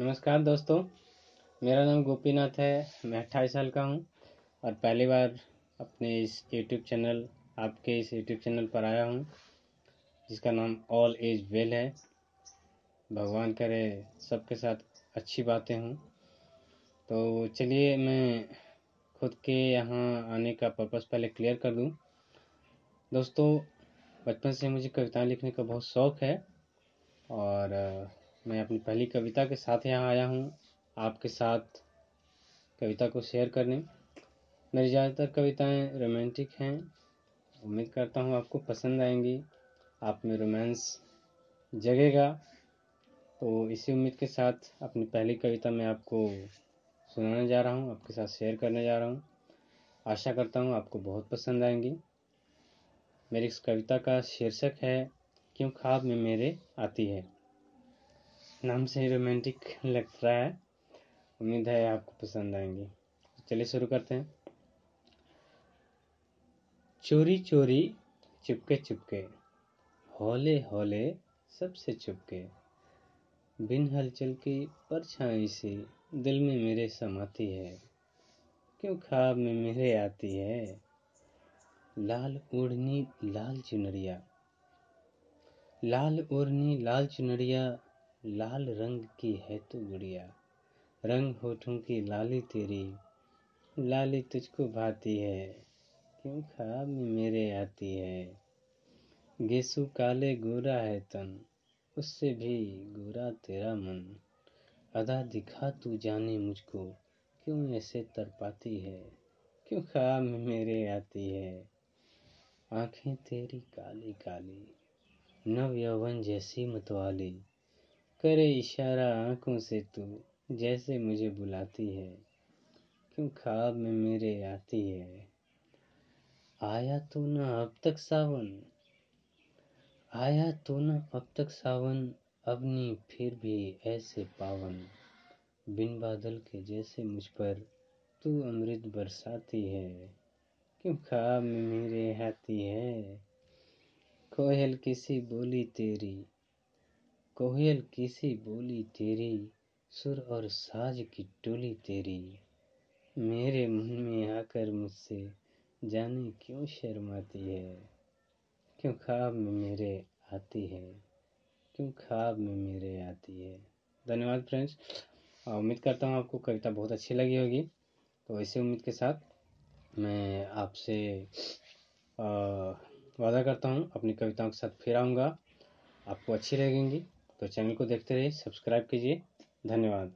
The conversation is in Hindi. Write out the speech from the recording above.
नमस्कार दोस्तों, मेरा नाम गोपीनाथ है, मैं अट्ठाईस साल का हूँ और पहली बार अपने इस यूट्यूब चैनल आपके इस यूट्यूब चैनल पर आया हूँ, जिसका नाम ऑल एज वेल है। भगवान करे, सबके साथ अच्छी बातें हों। तो चलिए, मैं खुद के यहाँ आने का पर्पज़ पहले क्लियर कर दूँ। दोस्तों, बचपन से मुझे कविताएँ लिखने का बहुत शौक़ है और मैं अपनी पहली कविता के साथ यहाँ आया हूँ। आपके साथ कविता को शेयर करने। मेरी ज़्यादातर कविताएँ रोमांटिक हैं। उम्मीद करता हूँ आपको पसंद आएँगी। आप में रोमांस जगेगा। तो इसी उम्मीद के साथ अपनी पहली कविता मैं आपको सुनाने जा रहा हूँ। आपके साथ शेयर करने जा रहा हूँ। आशा करता हूँ आपको बहुत पसंद आएँगी। मेरी इस कविता का शीर्षक है, क्यों ख्वाब में मेरे आती है? नाम से ही रोमांटिक लग रहा है। उम्मीद है आपको पसंद आएँगी। चलिए शुरू करते हैं। चोरी चोरी, चुपके चुपके, हौले हौले सबसे चुपके, बिन हलचल की परछाई से दिल में मेरे समाती है, क्यों ख्वाब में मेरे आती है? लाल ओढ़नी लाल चुनरिया, लाल ओढ़नी लाल चुनरिया लाल रंग की है तू गुड़िया। रंग होठों की लाली तेरी। लाली तुझको भाती है। क्यों ख्वाब में मेरे आती है? गेसु काले गोरा है तन। उससे भी गोरा तेरा मन। अदा दिखा तू जाने मुझको। क्यों ऐसे तरपाती है? क्यों ख्वाब में मेरे आती है? आँखें तेरी काली काली। नव यौवन जैसी मतवाली। करे इशारा आँखों से तू, जैसे मुझे बुलाती है। क्यों ख्वाब में मेरे आती है? आया तो ना अब तक सावन, आया तो ना अब तक सावन, अब नहीं फिर भी ऐसे पावन। बिन बादल के जैसे मुझ पर तू अमृत बरसाती है। क्यों ख्वाब में मेरे आती है? कोयल किसी बोली तेरी कोयल किसी बोली तेरी, सुर और साज की टोली तेरी। मेरे मन में आकर मुझसे जाने क्यों शर्माती है? क्यों ख्वाब में मेरे आती है? क्यों ख्वाब में मेरे आती है? धन्यवाद फ्रेंड्स। उम्मीद करता हूँ आपको कविता बहुत अच्छी लगी होगी। तो इसी उम्मीद के साथ मैं आपसे वादा करता हूँ, अपनी कविताओं के साथ फिर आऊँगा। आपको अच्छी लगेंगी। तो चैनल को देखते रहिए सब्सक्राइब कीजिए। धन्यवाद।